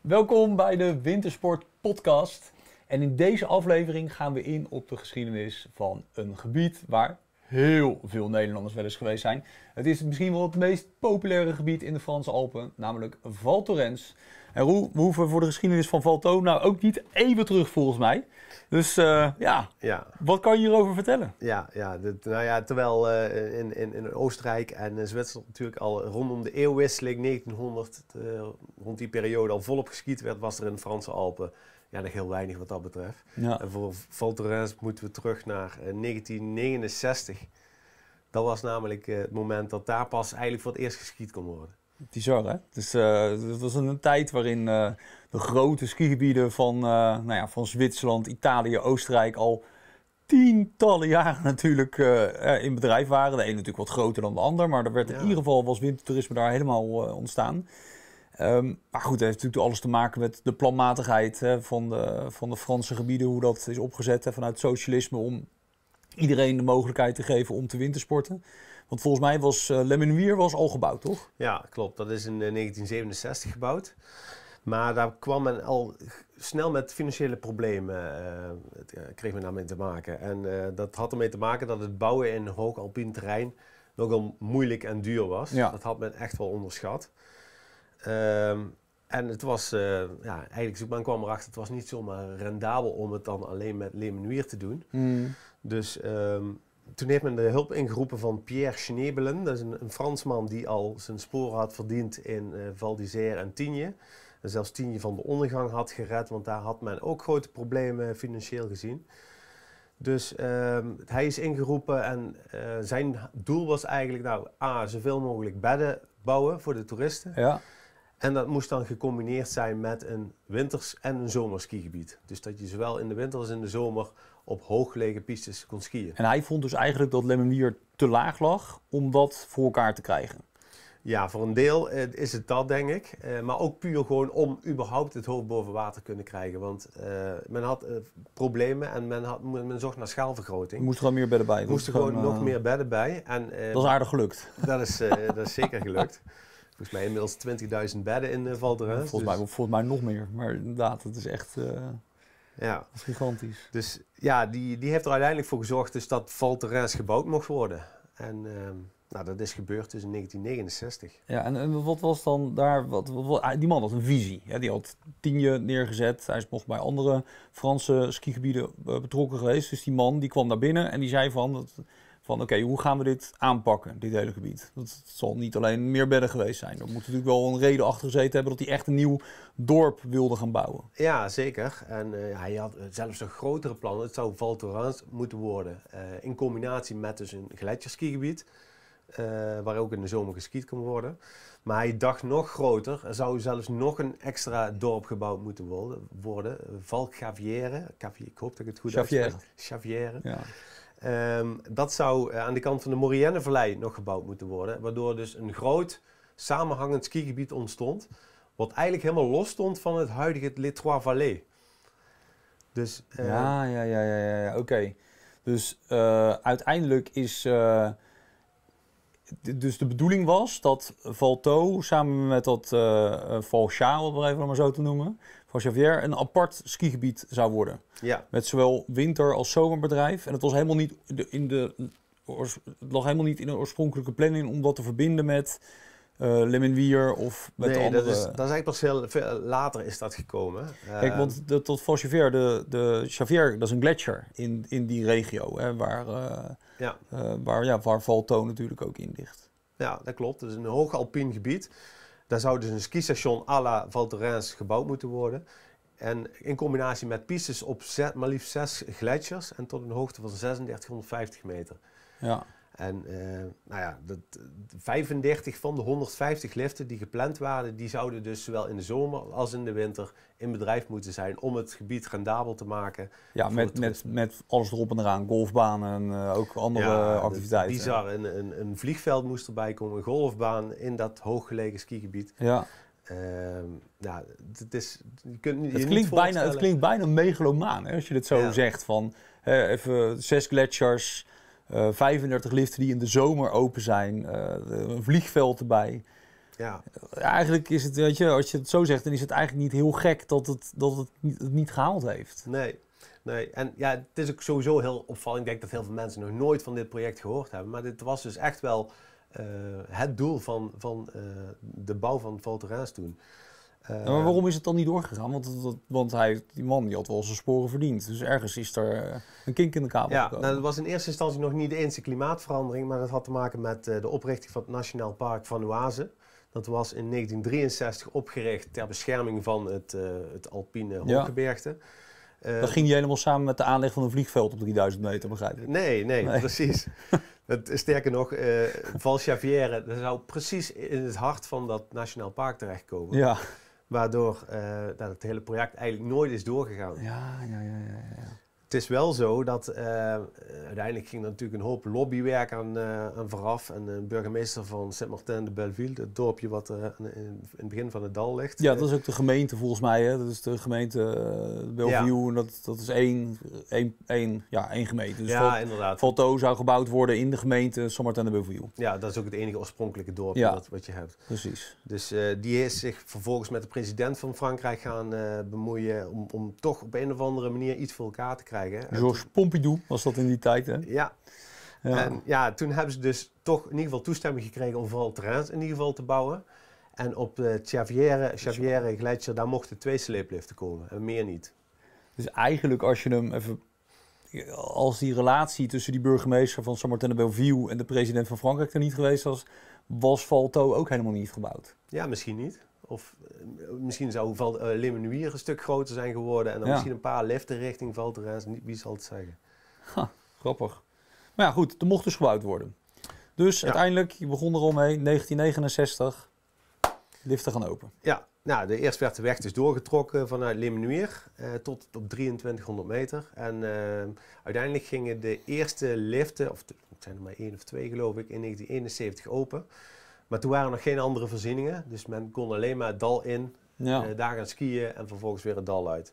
Welkom bij de Wintersport Podcast. En in deze aflevering gaan we in op de geschiedenis van een gebied waar heel veel Nederlanders wel eens geweest zijn. Het is misschien wel het meest populaire gebied in de Franse Alpen, namelijk Val Thorens. En Roel, we hoeven voor de geschiedenis van Val Thorens nou ook niet even terug volgens mij. Dus uh, ja. ja, wat kan je hierover vertellen? Ja, ja, dit, nou ja terwijl uh, in, in, in Oostenrijk en Zwitserland natuurlijk al rondom de eeuwwisseling 1900, uh, rond die periode al volop geskiet werd, was er in de Franse Alpen ja, nog heel weinig wat dat betreft. Ja. En voor Val Thorens moeten we terug naar 1969. Dat was namelijk het moment dat daar pas eigenlijk voor het eerst geskiet kon worden. Bizar, hè? Dus, het was een tijd waarin uh, de grote skigebieden van, uh, nou ja, van Zwitserland, Italië, Oostenrijk al tientallen jaren natuurlijk in bedrijf waren. De een natuurlijk wat groter dan de ander, maar er werd in ieder geval was wintertoerisme daar helemaal ontstaan. Um, maar goed, het heeft natuurlijk alles te maken met de planmatigheid hè, van, de, van de Franse gebieden, hoe dat is opgezet hè, vanuit socialisme om iedereen de mogelijkheid te geven om te wintersporten. Want volgens mij was uh, was al gebouwd, toch? Ja, klopt. Dat is in 1967 eh, gebouwd. Maar daar kwam men al snel met financiële problemen, uh, kreeg men daarmee te maken. En uh, dat had ermee te maken dat het bouwen in hoog alpien terrein nogal moeilijk en duur was. Ja. Dat had men echt wel onderschat. Ehm, en het was, ja, eigenlijk, men kwam erachter, het was niet zomaar rendabel om het dan alleen met Le te doen. Mm. Dus um, toen heeft men de hulp ingeroepen van Pierre Schnebelen. Dat is een, Fransman die al zijn sporen had verdiend in uh, Val d'Isère en Tigne. En zelfs Tigne van de ondergang had gered, want daar had men ook grote problemen financieel gezien. Dus uh, hij is ingeroepen en uh, zijn doel was eigenlijk, nou, A, zoveel mogelijk bedden bouwen voor de toeristen. Ja. En dat moest dan gecombineerd zijn met een winters- en een zomerskigebied. Dus dat je zowel in de winter als in de zomer op hooggelegen pistes kon skiën. En hij vond dus eigenlijk dat Lemmermier te laag lag om dat voor elkaar te krijgen. Ja, voor een deel eh, is het dat, denk ik. Uh, maar ook puur gewoon om überhaupt het hoofd boven water te kunnen krijgen. Want uh, men had problemen en men, had, men zocht naar schaalvergroting. Er moesten er meer bedden bij. Er moesten gewoon nog meer bedden bij. En, dat is aardig gelukt. Dat is, dat is zeker gelukt. Volgens mij inmiddels 20.000 bedden in uh, Val Volgens, dus... mij, volgens mij nog meer. Maar inderdaad, het is echt... Ja. Dat is gigantisch. Dus ja, die, die heeft er uiteindelijk voor gezorgd dus dat Val Thorens gebouwd mocht worden. En ehm, nou, dat is gebeurd dus in 1969. Ja, en, en wat was dan daar, wat, wat, ah, die man had een visie. Hè? Die had Tienje neergezet. Hij is nog bij andere Franse skigebieden eh, betrokken geweest. Dus die man die kwam naar binnen en die zei van, dat, van oké, hoe gaan we dit aanpakken, dit hele gebied? Dat zal niet alleen meer bedden geweest zijn. Er moet natuurlijk wel een reden achter gezeten hebben dat hij echt een nieuw dorp wilde gaan bouwen. Ja, zeker. En uh, hij had zelfs nog grotere plannen. Het zou Val Thorens moeten worden. Uh, in combinatie met dus een gletsjerskigebied. Uh, waar ook in de zomer geskiet kon worden. Maar hij dacht nog groter. Er zou zelfs nog een extra dorp gebouwd moeten worden. worden. Valgavière. Ik hoop dat ik het goed. Chavière. Ja. Um, dat zou uh, aan de kant van de Morienne-vallei nog gebouwd moeten worden. Waardoor dus een groot samenhangend skigebied ontstond. Wat eigenlijk helemaal los stond van het huidige Les Trois Vallées. Dus, uh, ja, ja, ja, ja, ja. oké. Dus uh, uiteindelijk is. dus de bedoeling was dat Valto samen met dat uh, Valcha, om het maar zo te noemen, van Xavier een apart skigebied zou worden. Ja. Met zowel winter- als zomerbedrijf. En het was helemaal niet in de, het lag helemaal niet in de oorspronkelijke planning om dat te verbinden met uh, Lemonwier of met nee, andere... dat is, dat is eigenlijk pas veel, veel later is dat gekomen. Kijk, want de, tot Val Xavier, de, de Xavier, dat is een gletsjer in, in die regio, hè, waar, uh, ja. Uh, waar, ja, waar Valto natuurlijk ook in ligt. Ja, dat klopt. Het is een hoog alpien gebied. Daar zou dus een skistation à la Val Thorens gebouwd moeten worden. En in combinatie met pistes op maar liefst zes gletsjers en tot een hoogte van 3650 meter. Ja. En uh, nou ja, de, 35 van de 150 liften die gepland waren, die zouden dus zowel in de zomer als in de winter in bedrijf moeten zijn om het gebied rendabel te maken. Ja, met, met, met alles erop en eraan, golfbanen en uh, ook andere ja, activiteiten. Bizar, een, een, een, vliegveld moest erbij komen, een golfbaan in dat hooggelegen skigebied. Ja. Uh, ja, het, is, je kunt het, klinkt bijna, het klinkt bijna megalomaan hè, als je dit zo zegt van even zes gletsjers, uh, 35 liften die in de zomer open zijn, uh, een vliegveld erbij. Ja. Eigenlijk is het, weet je, als je het zo zegt, dan is het eigenlijk niet heel gek dat het, dat het, niet, het niet gehaald heeft. Nee, nee. En ja, het is ook sowieso heel opvallend. Ik denk dat heel veel mensen nog nooit van dit project gehoord hebben. Maar dit was dus echt wel eh, het doel van, van eh, de bouw van Val Thorens toen. Ja, Eh, maar waarom is het dan niet doorgegaan? Want, dat- want hij, die man die had wel zijn sporen verdiend. Dus ergens is er eh, een kink in de kabel Ja, gekomen. nou, dat was in eerste instantie nog niet de enige klimaatverandering, maar dat had te maken met eh, de oprichting van het Nationaal Park van Oase. Dat was in 1963 opgericht ter bescherming van het, het alpine Ja. hooggebergte. Eh, Dat ging niet helemaal samen met de aanleg van een vliegveld op 3000 meter, begrijp ik. Nee, nee, Nee. precies. Sterker nog, eh Val Chavière dat zou precies in het hart van dat Nationaal Park terechtkomen. Ja. Waardoor eh, dat het hele project eigenlijk nooit is doorgegaan. Ja, ja, ja, ja. ja. Het is wel zo dat eh, uiteindelijk ging er natuurlijk een hoop lobbywerk aan, eh, aan vooraf. En de burgemeester van Saint-Martin-de-Belleville, het dorpje wat in, het begin van het dal ligt. Ja, dat is ook de gemeente volgens mij. Hè? Dat is de gemeente Bellevue. En dat, dat is één, één, één, ja, één gemeente. Dus ja, inderdaad. Valto zou gebouwd worden in de gemeente Saint-Martin de Bellevue. Ja, dat is ook het enige oorspronkelijke dorpje Ja. wat, wat je hebt. Precies. Dus eh, die is zich vervolgens met de president van Frankrijk gaan eh, bemoeien om, om toch op een of andere manier iets voor elkaar te krijgen. En Georges Pompidou was dat in die tijd, hè? Ja, Ja. En ja, toen hebben ze dus toch in ieder geval toestemming gekregen om vooral terreins in ieder geval te bouwen. En op de Chavière, Chavière Gletscher, daar mochten twee sleepliften komen en meer niet. Dus eigenlijk als je hem even... Als die relatie tussen die burgemeester van Saint-Martin de Bellevue en de president van Frankrijk er niet geweest was, was Valto ook helemaal niet gebouwd. Ja, misschien niet. Of eh, misschien zou Val, uh, Lemenuier een stuk groter zijn geworden en dan Ja. misschien een paar liften richting Val Thorens. Niet- Wie zal het zeggen? Grappig. Maar ja, goed, er mocht dus gebouwd worden. Dus Ja. uiteindelijk, je begon er al mee, 1969, liften gaan open. Ja, nou, de eerst werd de weg dus doorgetrokken vanuit Lemenuier eh, tot op 2300 meter. En eh, uiteindelijk gingen de eerste liften, of het zijn er maar één of twee geloof ik, in 1971 open. Maar toen waren er nog geen andere voorzieningen, dus men kon alleen maar het dal in, Ja, eh, daar gaan skiën en vervolgens weer het dal uit.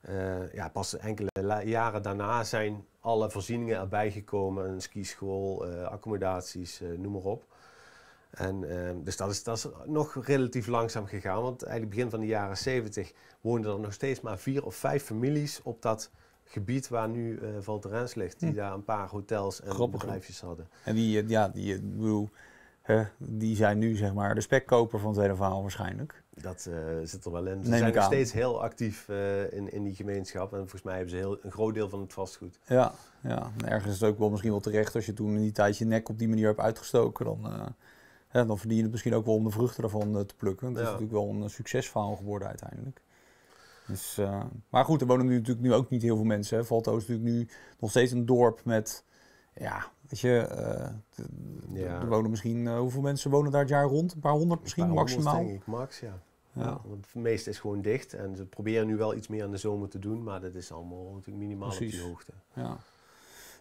Eh, ja, pas enkele jaren daarna zijn alle voorzieningen erbij gekomen. Een skischool, eh, accommodaties, noem maar op. En, eh, dus dat is, dat is nog relatief langzaam gegaan. Want eigenlijk begin van de jaren 70 woonden er nog steeds maar vier of vijf families op dat gebied waar nu eh Val Thorens ligt. Die Hm. daar een paar hotels en Grappig, bedrijfjes hadden. en die, ja, die, ik die zijn nu zeg maar de spekkoper van het hele verhaal waarschijnlijk. Dat eh, zit er wel in. Ze Neem zijn nog aan. steeds heel actief eh, in, in die gemeenschap. En volgens mij hebben ze heel, een groot deel van het vastgoed. Ja, ja. En ergens is het ook wel misschien wel terecht als je toen in die tijd je nek op die manier hebt uitgestoken. Dan, eh, hè, dan verdien je het misschien ook wel om de vruchten daarvan eh, te plukken. Dat is natuurlijk wel een succesverhaal geworden uiteindelijk. Dus, maar goed, er wonen nu natuurlijk nu ook niet heel veel mensen. Hè. Valto is natuurlijk nu nog steeds een dorp met, ja, weet je, eh, Ja. er wonen misschien, eh, hoeveel mensen wonen daar het jaar rond? Een paar honderd misschien paar honderd, maximaal? denk ik, max, ja. Ja. Want het meeste is gewoon dicht. En ze proberen nu wel iets meer in de zomer te doen. Maar dat is allemaal natuurlijk minimaal op die hoogte. Ja.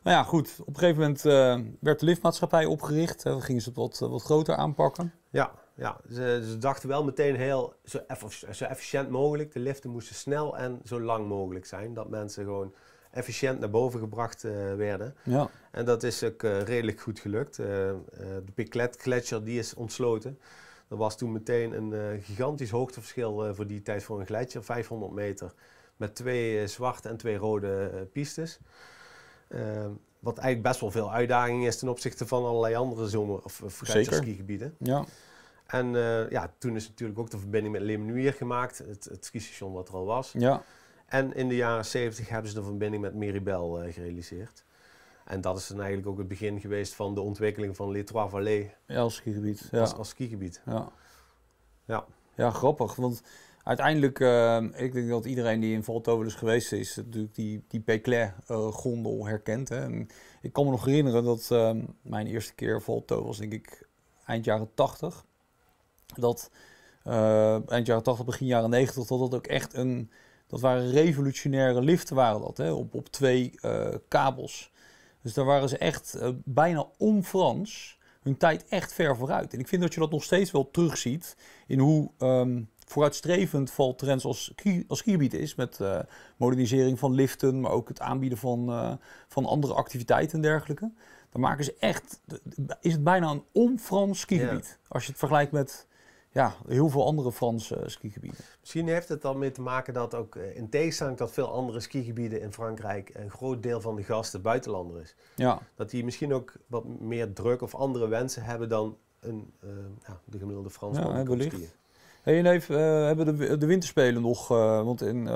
Nou ja, goed. Op een gegeven moment eh, werd de liftmaatschappij opgericht. Dan gingen ze het wat, wat groter aanpakken. Ja, ja. Ze, ze dachten wel meteen heel zo, eff- zo efficiënt mogelijk. De liften moesten snel en zo lang mogelijk zijn. Dat mensen gewoon efficiënt naar boven gebracht eh, werden. Ja. En dat is ook eh, redelijk goed gelukt. Eh, de Piclet Gletscher die is ontsloten. Er was toen meteen een gigantisch hoogteverschil voor die tijd voor een gletsjer. 500 meter met twee zwarte en twee rode pistes. Wat eigenlijk best wel veel uitdaging is ten opzichte van allerlei andere zomer- of, gletsjerskigebieden. Ja. En ja, toen is natuurlijk ook de verbinding met Lemenuier gemaakt, het, het skistation wat er al was. Ja. En in de jaren 70 hebben ze de verbinding met Meribel eh, gerealiseerd. En dat is dan eigenlijk ook het begin geweest van de ontwikkeling van Les Trois Vallées Ja, als skigebied. Ja. als, als skigebied. Ja. Ja. ja, grappig. Want uiteindelijk, eh, ik denk dat iedereen die in Valto wel eens geweest is, natuurlijk die, die Péclet-gondel herkent. Hè. En ik kan me nog herinneren dat eh, mijn eerste keer Valto was, denk ik, eind jaren 80. Dat eh, eind jaren 80, begin jaren 90, dat dat ook echt een... Dat waren revolutionaire liften, waren dat, hè, op, op twee eh, kabels. Dus daar waren ze echt eh, bijna on-Frans hun tijd echt ver vooruit. En ik vind dat je dat nog steeds wel terugziet in hoe ehm, vooruitstrevend Val Thorens als, ski, als skigebied is. Met eh, modernisering van liften, maar ook het aanbieden van, van andere activiteiten en dergelijke. Dan maken ze echt, is het bijna een on-Frans skigebied. Als je het vergelijkt met ja, heel veel andere Franse skigebieden. Misschien heeft het dan mee te maken dat ook uh, in tegenstelling tot veel andere skigebieden in Frankrijk een groot deel van de gasten buitenlander is. Ja. Dat die misschien ook wat meer druk of andere wensen hebben dan een, uh, ja, de gemiddelde Fransman. Ja, wellicht. Hey, en even, uh, hebben de, de winterspelen nog, want in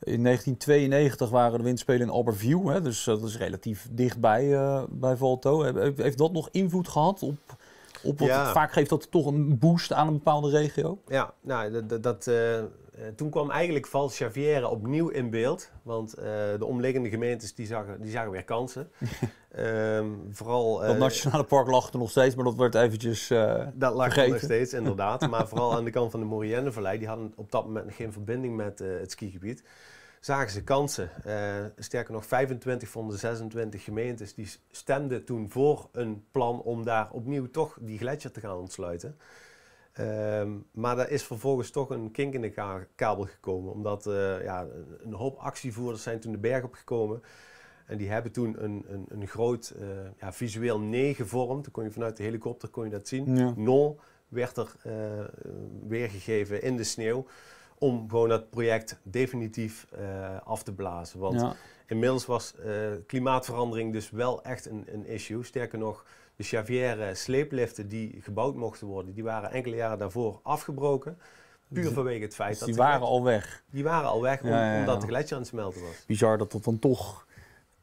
in 1992 waren de windspelen in Albertville, hè, dus dat is relatief dichtbij bij Volto. Heeft dat nog invloed gehad op, op ja. vaak geeft dat toch een boost aan een bepaalde regio? Ja, nou, dat, dat uh, toen kwam eigenlijk Val Chavière opnieuw in beeld. Want uh, de omliggende gemeentes die zagen, die zagen weer kansen. um, vooral, dat nationale park lag er nog steeds, maar dat werd eventjes Dat lag er nog steeds, inderdaad. maar vooral aan de kant van de Maurienne-vallei, die hadden op dat moment geen verbinding met het skigebied zagen ze kansen. Uh, sterker nog, 25 van de 26 gemeentes die stemden toen voor een plan om daar opnieuw toch die gletsjer te gaan ontsluiten. Uh, maar er is vervolgens toch een kink in de kabel gekomen, omdat uh, ja, een hoop actievoerders zijn toen de berg opgekomen. En die hebben toen een, een, een groot uh, ja, visueel nee gevormd. Dan kon je vanuit de helikopter kon je dat zien. Ja. Werd er weergegeven in de sneeuw om gewoon dat project definitief uh, af te blazen. Want ja. inmiddels was uh, klimaatverandering dus wel echt een, een issue. Sterker nog, de Chavière sleepliften die gebouwd mochten worden, die waren enkele jaren daarvoor afgebroken. Puur vanwege het feit dus dat... die waren al weg. Die waren al weg om, ja, ja, omdat de gletsjer aan het smelten was. Bizar dat dat dan toch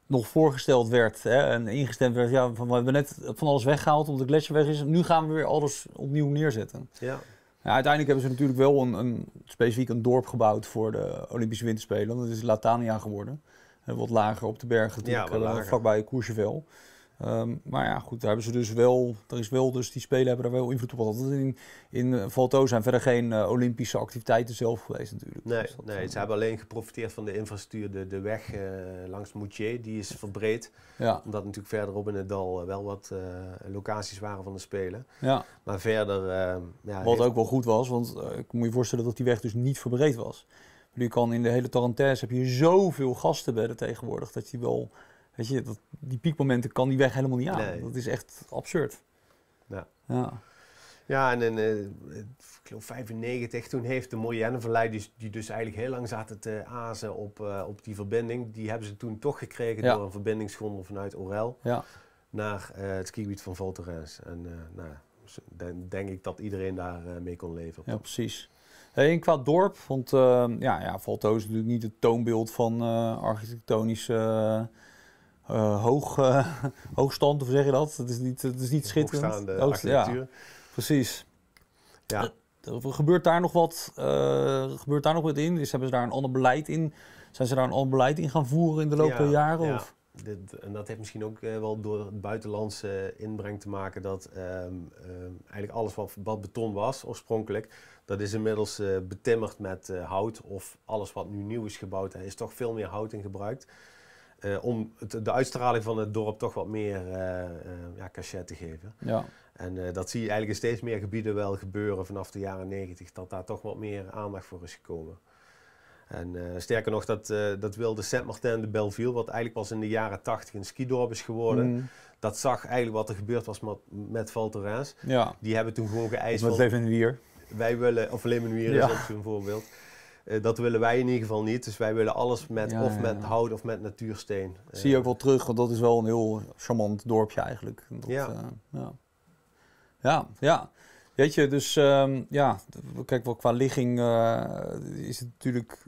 nog voorgesteld werd hè, en ingestemd werd. Ja, van, we hebben net van alles weggehaald omdat de gletsjer weg is. Nu gaan we weer alles opnieuw neerzetten. Ja. Ja, uiteindelijk hebben ze natuurlijk wel een, een, specifiek een dorp gebouwd voor de Olympische Winterspelen. Dat is Latania geworden. wat lager op de bergen, ja, uh, vlakbij Courchevel. Um, maar ja, goed, daar hebben ze dus wel, er is wel, dus die spelen hebben daar wel invloed op gehad. In, in uh, Valto zijn verder geen uh, Olympische activiteiten zelf geweest natuurlijk. Nee, dus nee ze hebben alleen geprofiteerd van de infrastructuur. De, de weg uh, langs Moutier, die is verbreed. Ja. Omdat natuurlijk verderop in het dal wel wat locaties waren van de Spelen. Ja. Maar verder... ja, wat ook wel goed was, want ik moet je voorstellen dat die weg dus niet verbreed was. Je kan in de hele Tarentaise heb je zoveel gastenbedden tegenwoordig dat je wel... Weet je, dat, die piekmomenten kan die weg helemaal niet aan. Nee. Dat is echt absurd. Ja. Ja, ja en in, uh, ik geloof 95, toen heeft de Morienne-vallei, die, die, dus eigenlijk heel lang zaten te azen op, uh, op die verbinding, die hebben ze toen toch gekregen Ja. door een verbindingsgondel vanuit Orel ja. naar uh, het skigebied van Val Thorens. En nou, dan denk ik dat iedereen daar mee kon leven. ja precies. En qua dorp, want uh, ja, ja, is natuurlijk niet het toonbeeld van architectonische hoog, hoogstand, of zeg je dat? Het is niet, het is niet schitterend. Hoogstaande Hoogst- architectuur. Ja, precies. Ja. Er Gebeurt daar nog wat, uh, gebeurt daar nog wat in? Is, hebben ze daar een ander beleid in? Zijn ze daar een ander beleid in gaan voeren in de loop Ja, der jaren? ja. Of? Dit, en dat heeft misschien ook uh, wel door het buitenlandse inbreng te maken dat um, um, eigenlijk alles wat, wat, beton was oorspronkelijk, dat is inmiddels betimmerd met hout of alles wat nu nieuw is gebouwd, er is toch veel meer hout in gebruikt. Om het, de uitstraling van het dorp toch wat meer ja, cachet te geven. Ja. En dat zie je eigenlijk in steeds meer gebieden wel gebeuren vanaf de jaren 90, dat daar toch wat meer aandacht voor is gekomen. En sterker nog, dat, dat wilde Saint-Martin de Belleville, wat eigenlijk pas in de jaren 80 een skidorp is geworden. Mm. Dat zag eigenlijk wat er gebeurd was met, met Val Thorens. ja. Die hebben toen gewoon geëist Met van, leven in Wier. wij willen, of Lemenuier Ja. is ook zo'n voorbeeld. Uh, dat willen wij in ieder geval niet. Dus wij willen alles met, Ja, of met ja. hout of met natuursteen. Zie je ook wel terug, want dat is wel een heel charmant dorpje eigenlijk. Dat, Ja. eh, ja. ja, ja. Weet je, dus ehm, ja, kijk wel qua ligging eh, is het natuurlijk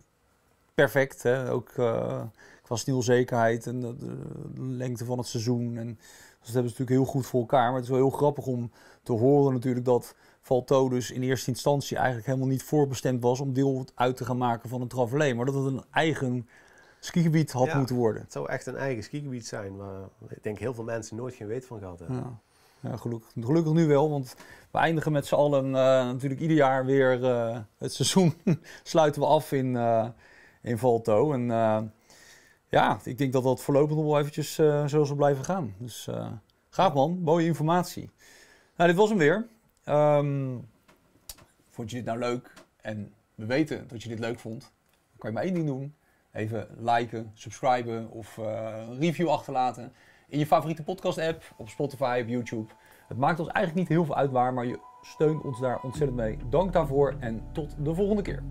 perfect. Hè? Ook eh, qua sneeuwzekerheid en de, de- de lengte van het seizoen. En, dus dat hebben ze natuurlijk heel goed voor elkaar. Maar het is wel heel grappig om te horen natuurlijk dat Valto dus in eerste instantie eigenlijk helemaal niet voorbestemd was om deel uit te gaan maken van een traverlee. Maar dat het een eigen skigebied had Ja. moeten worden. Het zou echt een eigen skigebied zijn, waar ik denk heel veel mensen nooit geen weet van gehad hebben. Ja, ja gelukkig, gelukkig nu wel, want we eindigen met z'n allen eh, natuurlijk ieder jaar weer eh, het seizoen sluiten we af in, eh in Valto. En ja, ik denk dat dat voorlopig nog wel eventjes zo zal blijven gaan. Dus gaaf man, mooie informatie. Nou, dit was hem weer. Ehm, vond je dit nou leuk? En we weten dat je dit leuk vond. Dan kan je maar één ding doen. Even liken, subscriben of eh, een review achterlaten in je favoriete podcast app, op Spotify, op YouTube. Het maakt ons eigenlijk niet heel veel uit waar, maar je steunt ons daar ontzettend mee. Dank daarvoor en tot de volgende keer.